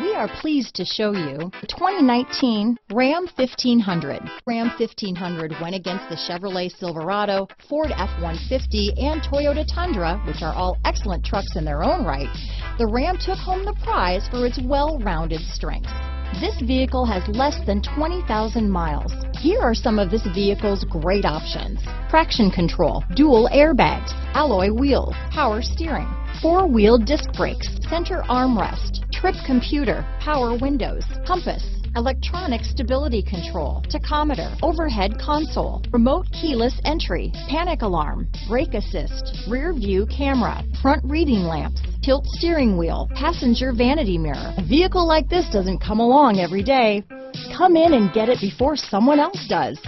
We are pleased to show you the 2019 Ram 1500. Ram 1500 went against the Chevrolet Silverado, Ford F-150, and Toyota Tundra, which are all excellent trucks in their own right. The Ram took home the prize for its well-rounded strengths. This vehicle has less than 20,000 miles. Here are some of this vehicle's great options. Traction control, dual airbags, alloy wheels, power steering, four-wheel disc brakes, center armrest, trip computer, power windows, compass, electronic stability control, tachometer, overhead console, remote keyless entry, panic alarm, brake assist, rear view camera, front reading lamps, tilt steering wheel, passenger vanity mirror. A vehicle like this doesn't come along every day. Come in and get it before someone else does.